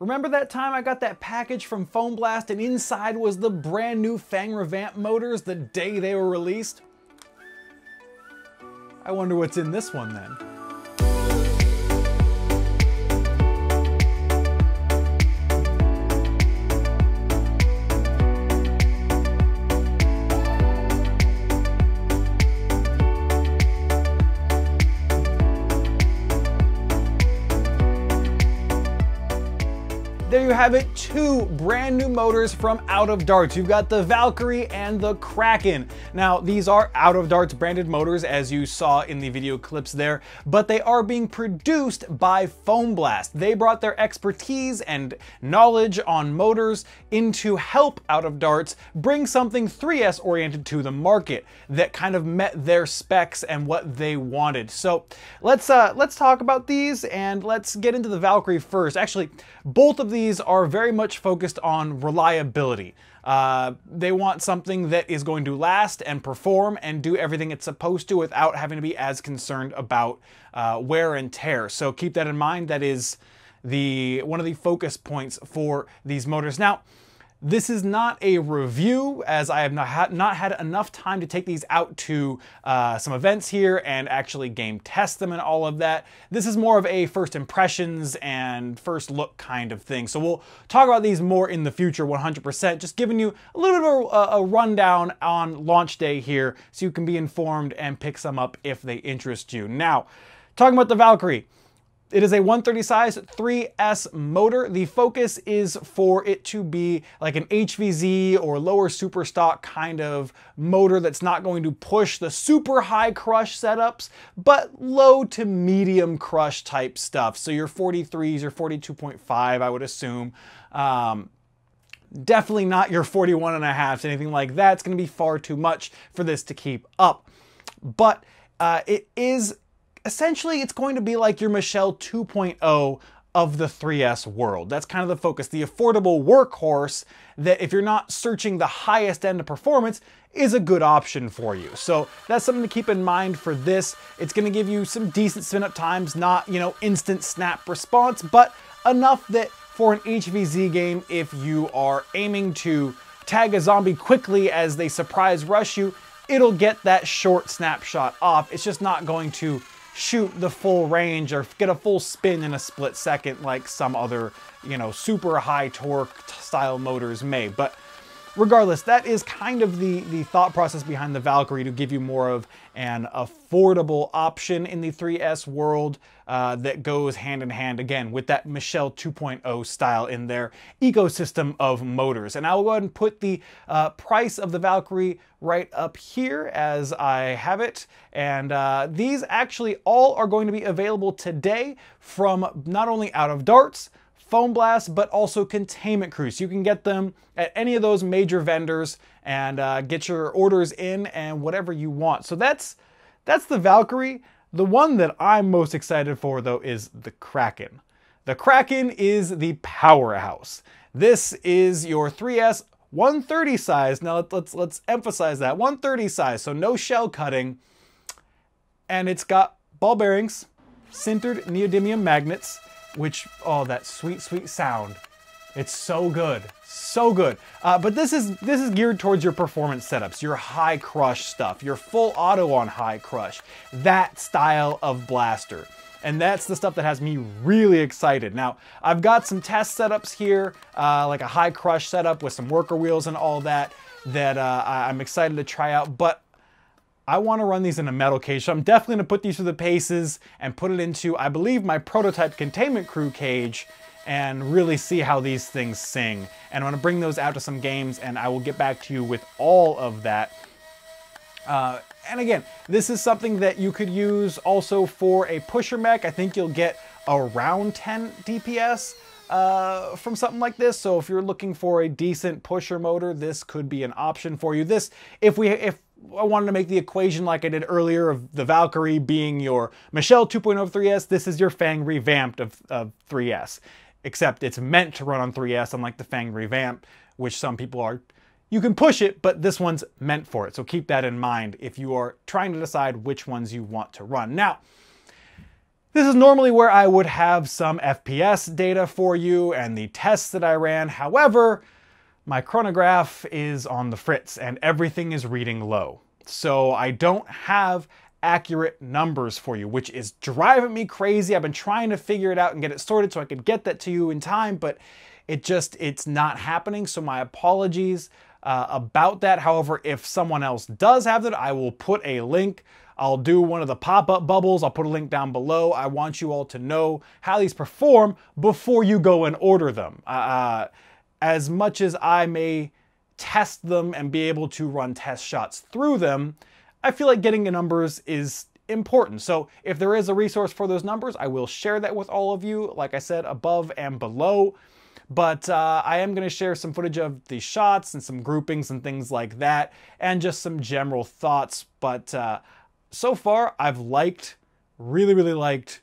Remember that time I got that package from Foam Blast and inside was the brand new Fang Revamp motors the day they were released? I wonder what's in this one then. There you have it, two brand new motors from Out of Darts. You've got the Valkyrie and the Kraken. Now, these are Out of Darts branded motors, as you saw in the video clips there, but they are being produced by Foam Blast. They brought their expertise and knowledge on motors in to help Out of Darts bring something 3S oriented to the market that kind of met their specs and what they wanted. So let's uh, let's talk about these and let's get into the Valkyrie first. Actually, both of these these are very much focused on reliability. Uh, they want something that is going to last and perform and do everything it's supposed to without having to be as concerned about uh, wear and tear. So keep that in mind. That is the one of the focus points for these motors. Now, this is not a review as I have not had, not had enough time to take these out to uh, some events here and actually game test them and all of that. This is more of a first impressions and first look kind of thing. So we'll talk about these more in the future 100%, just giving you a little bit of a, a rundown on launch day here so you can be informed and pick some up if they interest you. Now, talking about the Valkyrie. It is a 130 size 3S motor. The focus is for it to be like an HVZ or lower super stock kind of motor that's not going to push the super high crush setups, but low to medium crush type stuff. So your 43s, your 42.5, I would assume. Um, definitely not your 41 and a half, anything like that. It's going to be far too much for this to keep up. But uh, it is essentially it's going to be like your Meishel 2.0 of the 3S world. That's kind of the focus. The affordable workhorse that if you're not searching the highest end of performance is a good option for you. So that's something to keep in mind for this. It's gonna give you some decent spin up times, not, you know, instant snap response, but enough that for an HVZ game, if you are aiming to tag a zombie quickly as they surprise rush you, it'll get that short snapshot off. It's just not going to shoot the full range or get a full spin in a split second like some other, you know, super high torque style motors may. But regardless, that is kind of the, the thought process behind the Valkyrie to give you more of an affordable option in the 3S world uh, that goes hand in hand again with that Meishel 2.0 style in their ecosystem of motors. And I'll go ahead and put the uh, price of the Valkyrie right up here as I have it. And uh, these actually all are going to be available today from not only out of darts, Foam Blast, but also Containment Crews. You can get them at any of those major vendors and uh, get your orders in and whatever you want. So that's that's the Valkyrie. The one that I'm most excited for though is the Kraken. The Kraken is the powerhouse. This is your 3S 130 size. Now let's let's emphasize that 130 size, so no shell cutting, and it's got ball bearings, sintered neodymium magnets, which, oh, that sweet, sweet sound. It's so good, so good. Uh, but this is this is geared towards your performance setups, your high crush stuff, your full auto on high crush, that style of blaster. And that's the stuff that has me really excited. Now, I've got some test setups here, uh, like a high crush setup with some worker wheels and all that, that uh, I'm excited to try out. But I want to run these in a metal cage, so I'm definitely to put these through the paces and put it into, I believe, my prototype containment crew cage and really see how these things sing. And I'm to bring those out to some games and I will get back to you with all of that. Uh, and again, this is something that you could use also for a pusher mech. I think you'll get around 10 DPS uh, from something like this. So if you're looking for a decent pusher motor, this could be an option for you. This, if we, if I wanted to make the equation like I did earlier of the Valkyrie being your Meishel 2.0 of 3S. This is your Fang revamped of, of 3S, except it's meant to run on 3S, unlike the Fang revamp, which some people are. You can push it, but this one's meant for it. So keep that in mind if you are trying to decide which ones you want to run. Now, This is normally where I would have some FPS data for you and the tests that I ran. However, my chronograph is on the fritz and everything is reading low. So I don't have accurate numbers for you, which is driving me crazy. I've been trying to figure it out and get it sorted so I could get that to you in time, but it just, it's not happening. So my apologies uh, about that. However, if someone else does have it, I will put a link. I'll do one of the pop-up bubbles. I'll put a link down below. I want you all to know how these perform before you go and order them. Uh, uh as much as I may test them and be able to run test shots through them, I feel like getting the numbers is important. So if there is a resource for those numbers, I will share that with all of you, like I said, above and below. But uh, I am going to share some footage of the shots and some groupings and things like that, and just some general thoughts. But uh, so far, I've liked, really, really liked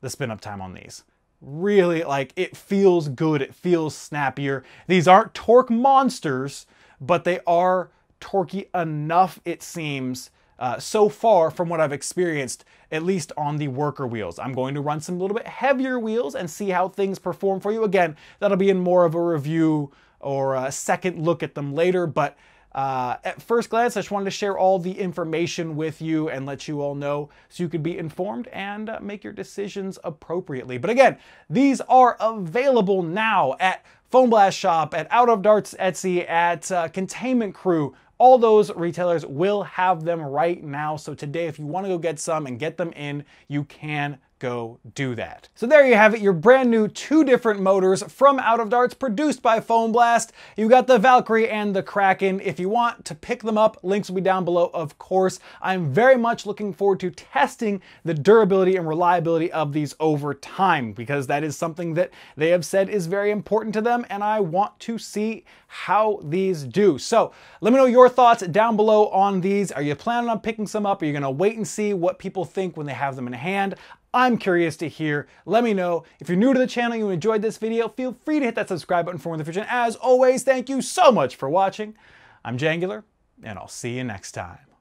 the spin up time on these really like it feels good it feels snappier these aren't torque monsters but they are torquey enough it seems uh, so far from what I've experienced, at least on the worker wheels. I'm going to run some little bit heavier wheels and see how things perform for you. Again, that'll be in more of a review or a second look at them later, but uh, at first glance, I just wanted to share all the information with you and let you all know so you could be informed and uh, make your decisions appropriately. But again, these are available now at Foam Blast Shop, at Out of Darts Etsy, at uh, Containment Crew, all those retailers will have them right now. So today, if you want to go get some and get them in, you can go do that. So there you have it, your brand new two different motors from Out of Darts produced by Foam Blast. You got the Valkyrie and the Kraken. If you want to pick them up, links will be down below, of course. I'm very much looking forward to testing the durability and reliability of these over time because that is something that they have said is very important to them and I want to see how these do. So let me know your thoughts down below on these. Are you planning on picking some up? Are you gonna wait and see what people think when they have them in hand? I'm curious to hear. Let me know. If you're new to the channel you enjoyed this video, feel free to hit that subscribe button for more in the future. And as always, thank you so much for watching. I'm Jangular, and I'll see you next time.